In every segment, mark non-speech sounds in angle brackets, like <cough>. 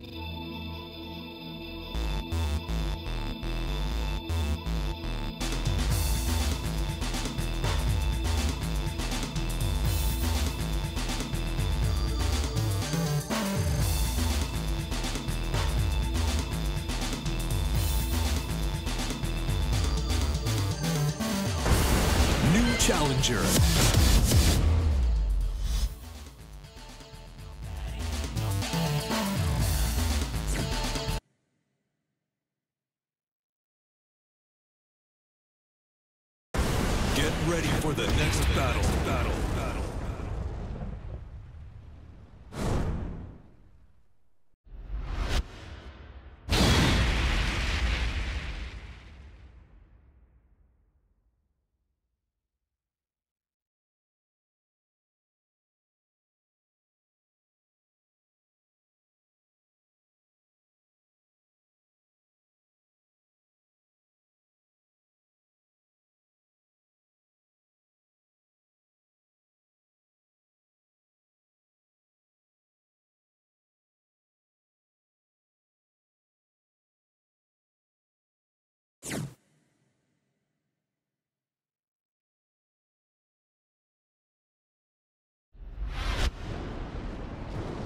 New challenger.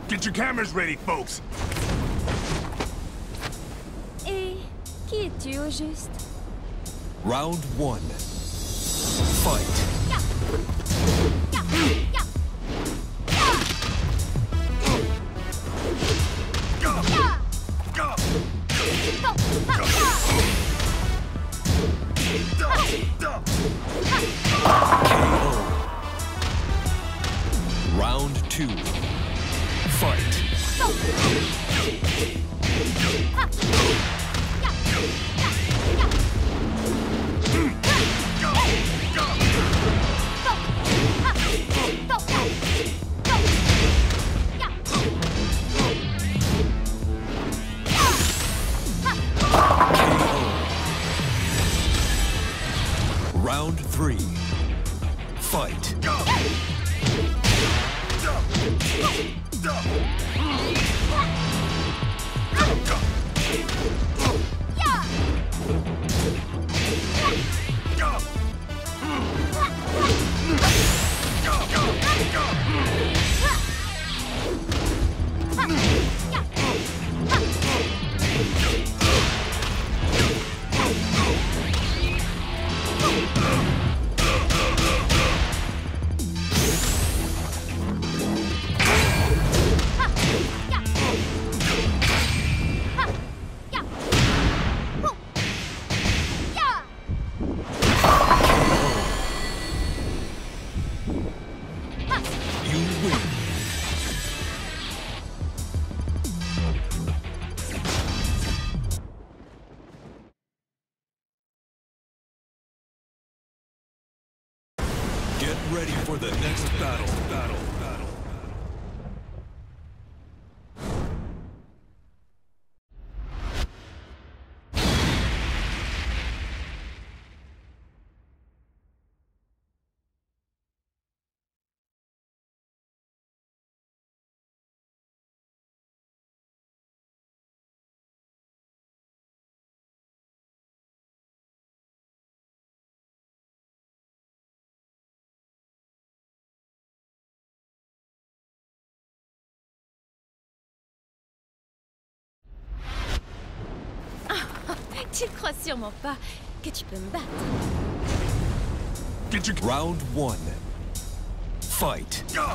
Get your cameras ready, folks. Et qui es-tu au juste Round one. Fight. Tu crois sûrement pas que tu peux me battre. Get your Round one. Fight. KO.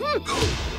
New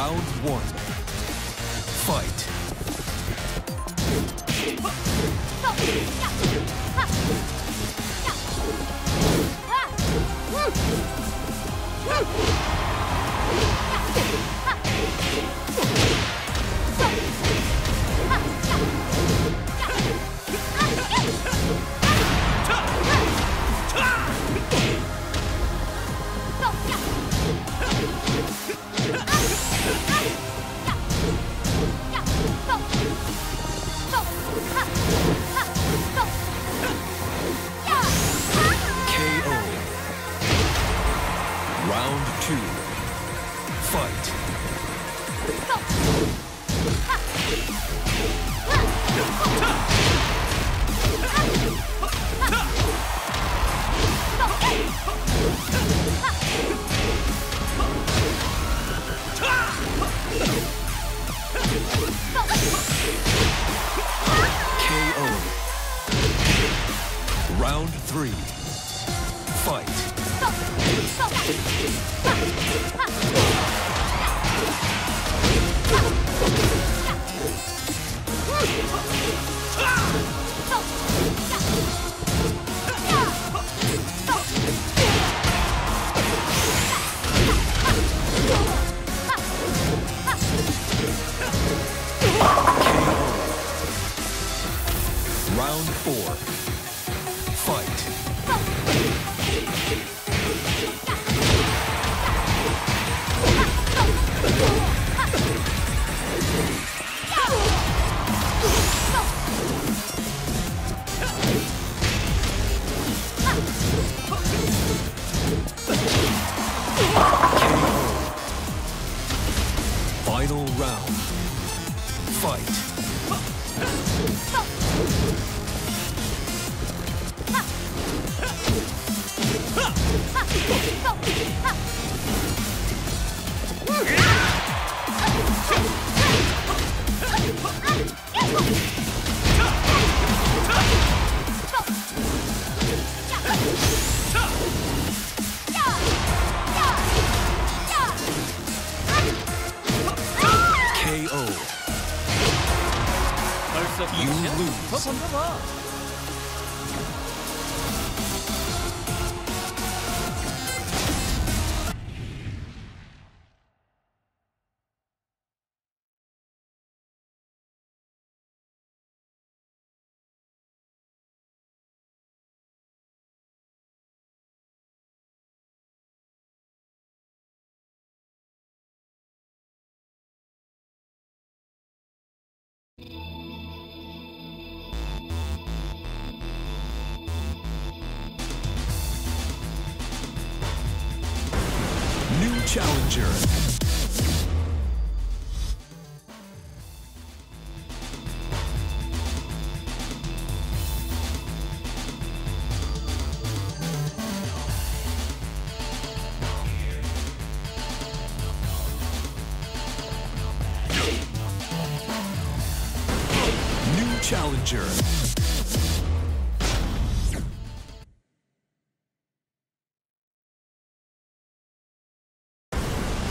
Round one. Fight. KO. Round three. Fight. Round four. 너 먼저 봐. Challenger.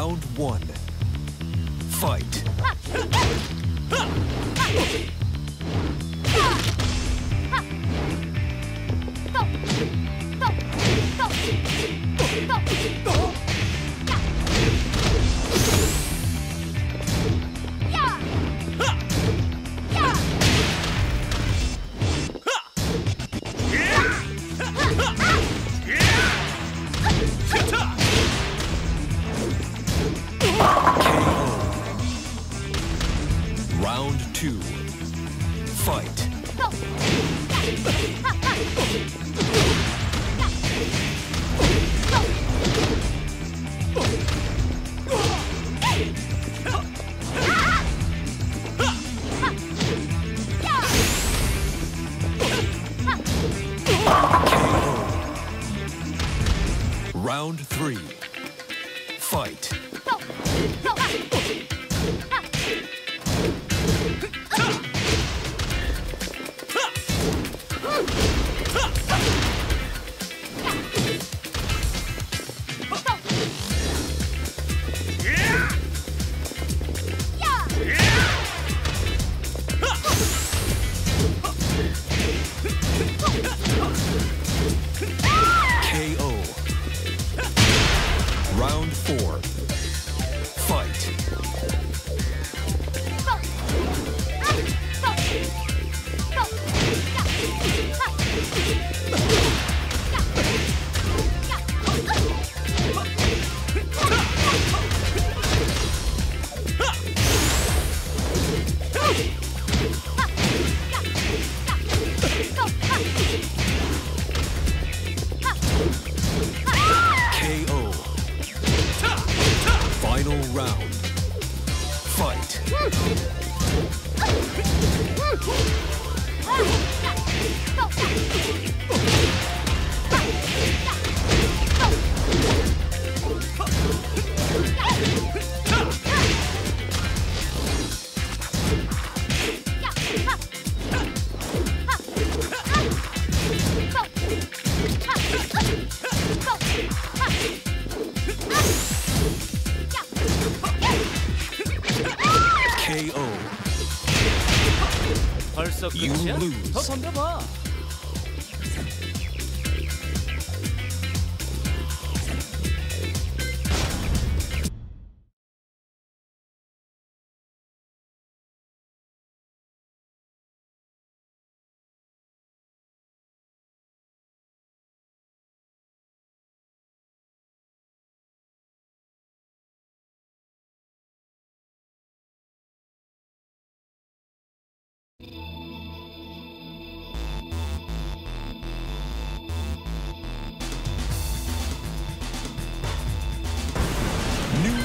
Round one. Fight.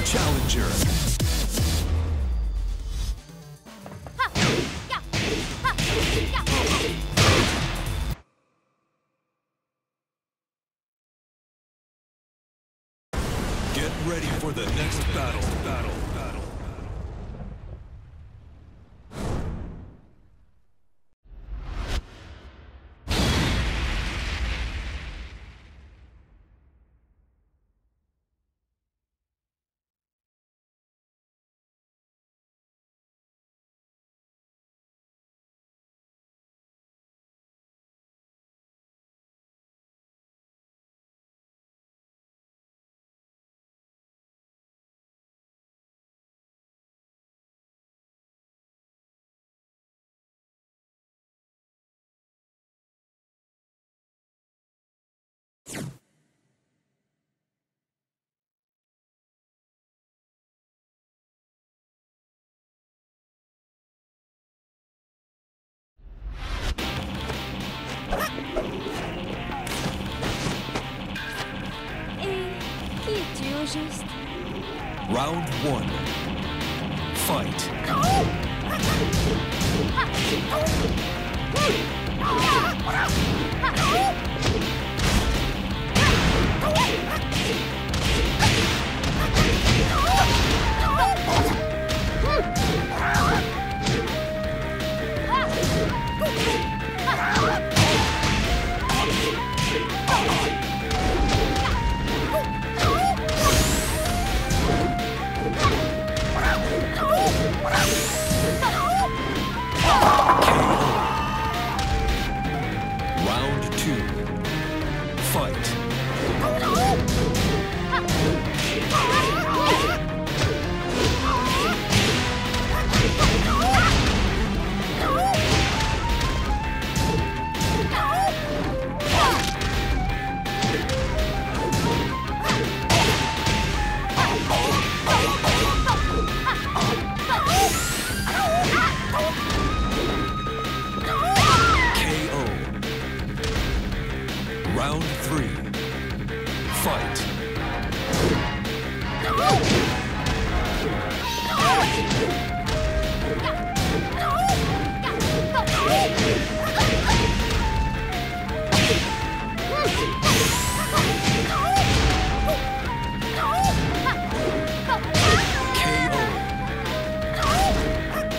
Challenger. Round one. Fight. <laughs> Round three. Fight. No! No!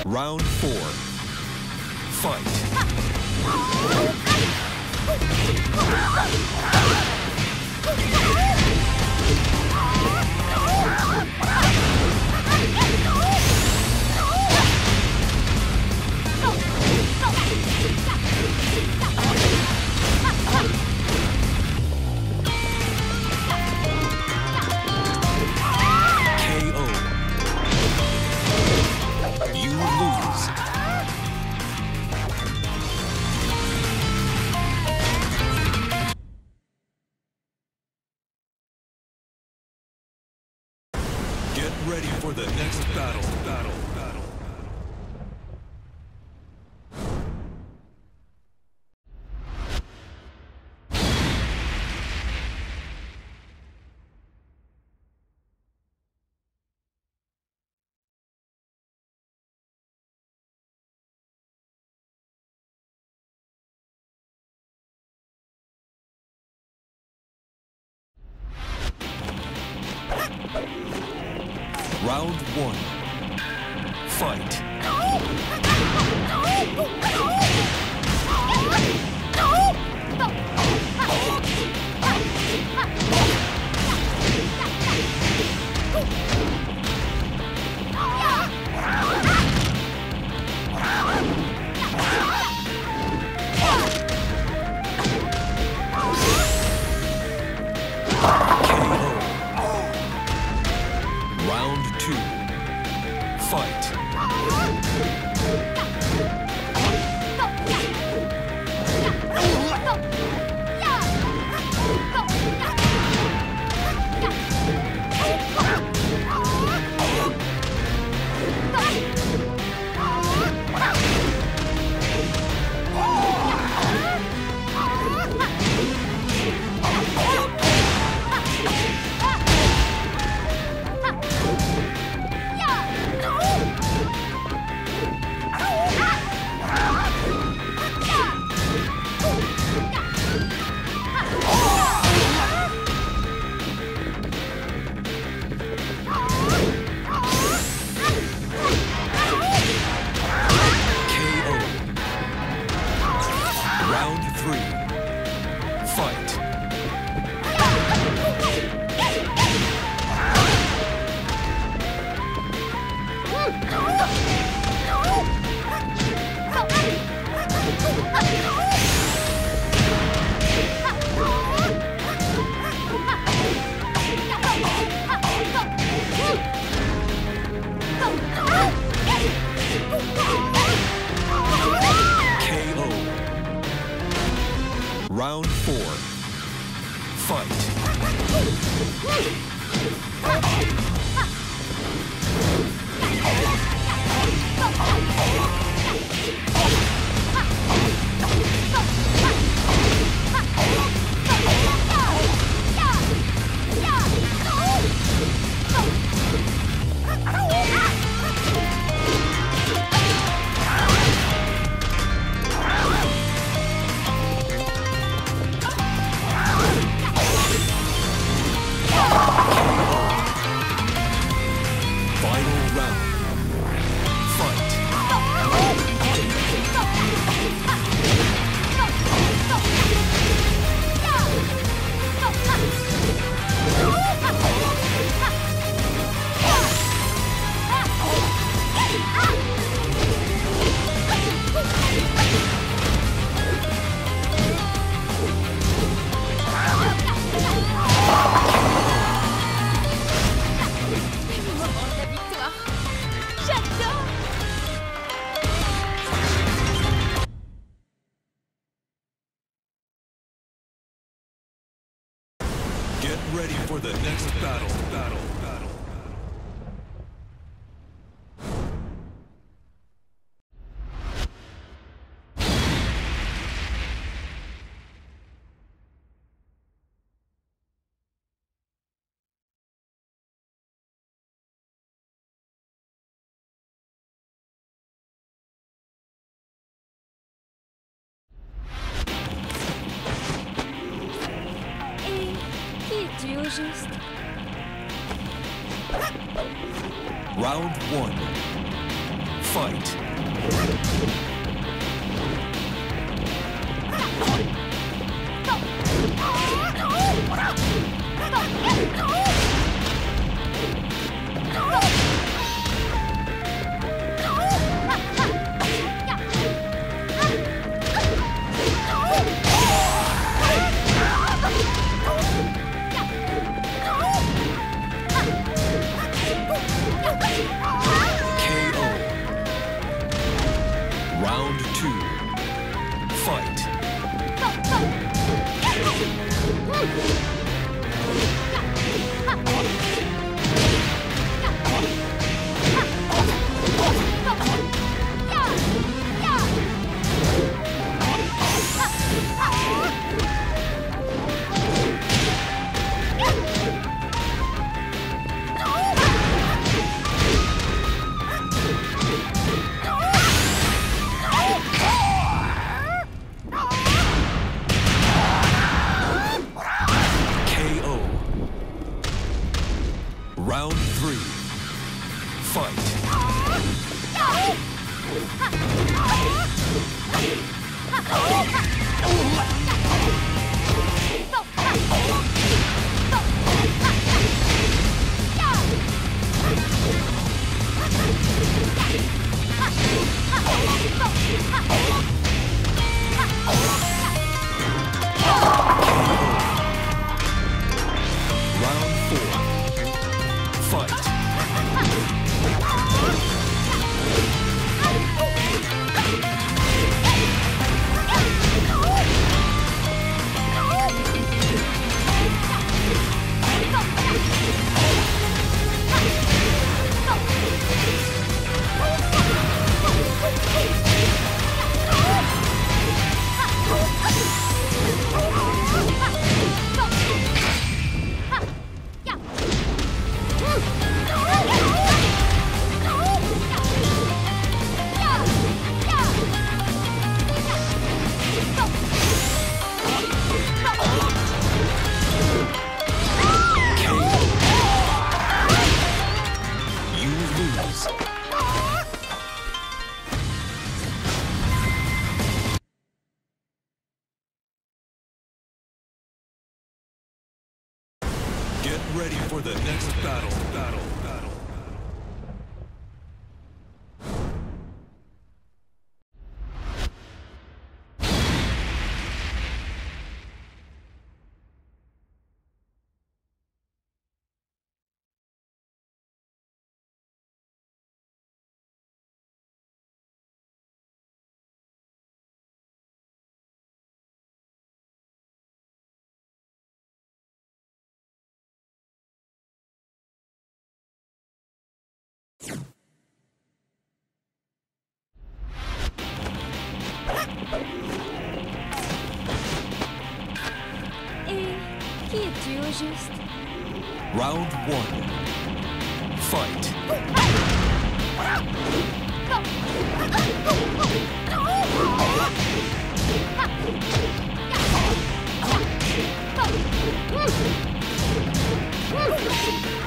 Round four. Round one. Fight. Oh! <laughs> juste Round one. Fight. Au juste Round one. Fight. <laughs>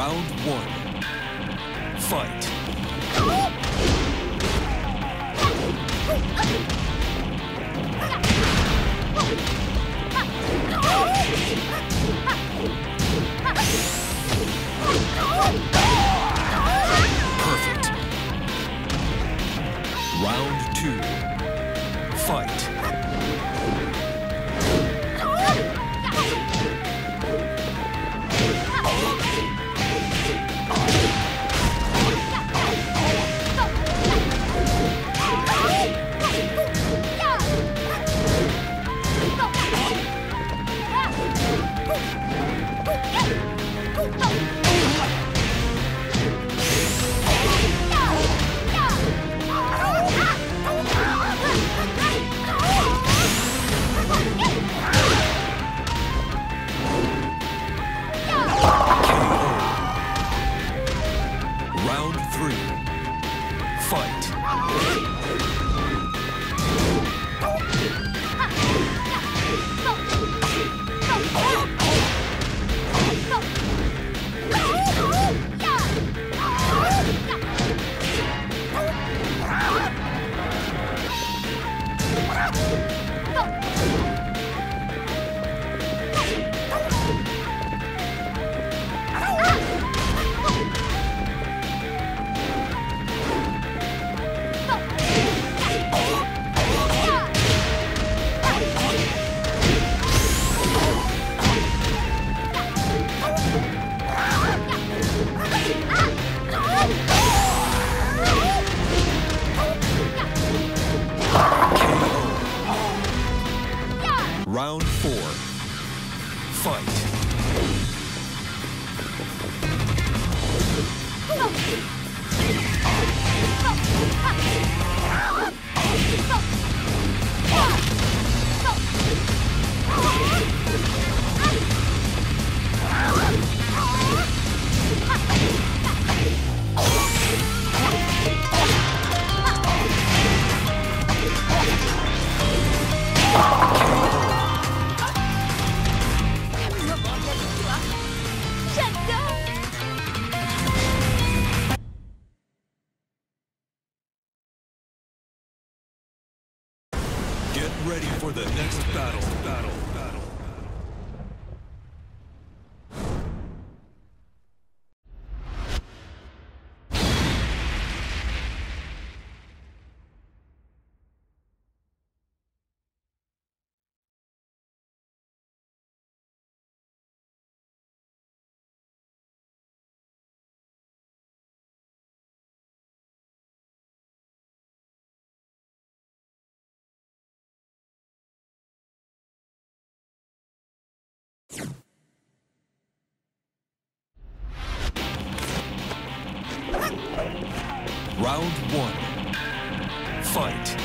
Round one. Fight. Fight. Round Round one. Fight.